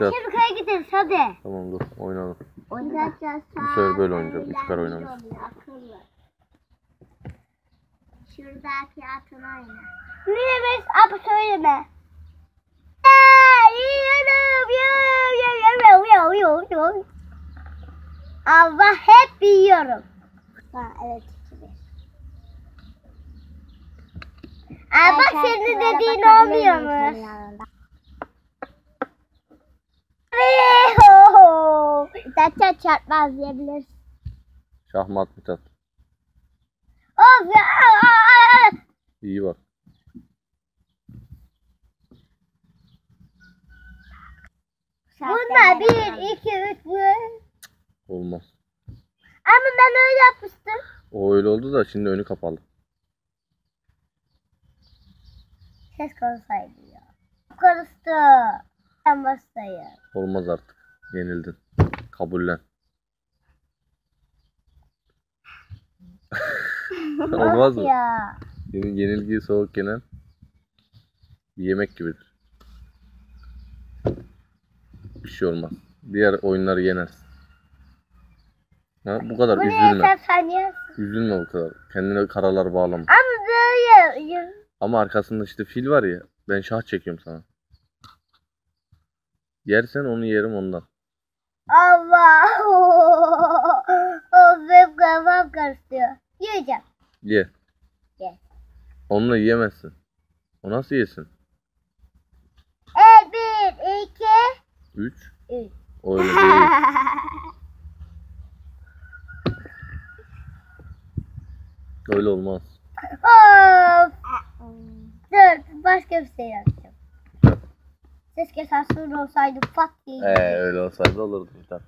Mithat. Şimdi köye gideriz hadi. Tamam dur oynayalım. Oynayacağız. Bu sefer böyle oynayacağız. Üç oynamış. Akıllı. Şuradaki atın oyna. Niye biz abi söyleme. Aa, Yiyorum, yiyorum, yiyorum, yiyorum, yiyorum, yiyorum. Allah hep yiyorum. Ha, evet. Bak senin dediğin olmuyormuş. Zaten çarpmaz diyebilirsin. Şahmat Mithat. Of ya. İyi bak. Bunlar bir, iki, üç, bu. Olmaz. Ama ben öyle yapmıştım. O öyle oldu da şimdi önü kapalı. Ses konusaydı ya. Konustu. Ben bastayım. Olmaz artık. Yenildin. Kabullen. Olmaz mı? Ya. Yenil- Yenilgiyi soğuk yenen bir yemek gibidir. Bir şey olmaz. Diğer oyunları yenersin. Ha, bu kadar Bu ne üzülme. sen? Üzülme bu kadar. Kendine karalar bağlama. Ama böyle. Ama arkasında işte fil var ya. Ben şah çekiyorum sana. Yersen onu yerim ondan. Allah. O benim kafam karıştıyor. Yiyeceğim. Ye. Ye. Onunla yiyemezsin. O nasıl yesin? E bir, iki, Üç. üç. O öyle değil. Öyle olmaz. of. Dur başka bir şey yapacağım. Ses kesen sur olsaydı pat diye. Ee, öyle olsaydı olurdu. Mithat.